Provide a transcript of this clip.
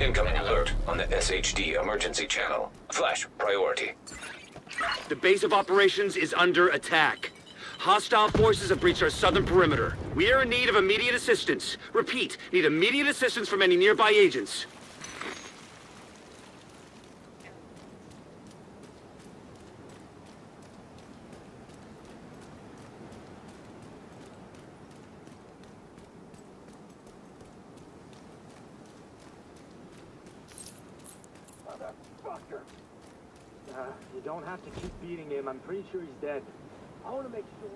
Incoming alert on the SHD emergency channel. Flash priority. The base of operations is under attack. Hostile forces have breached our southern perimeter. We are in need of immediate assistance. Repeat, need immediate assistance from any nearby agents. Motherfucker! Uh, you don't have to keep beating him. I'm pretty sure he's dead. I want to make sure...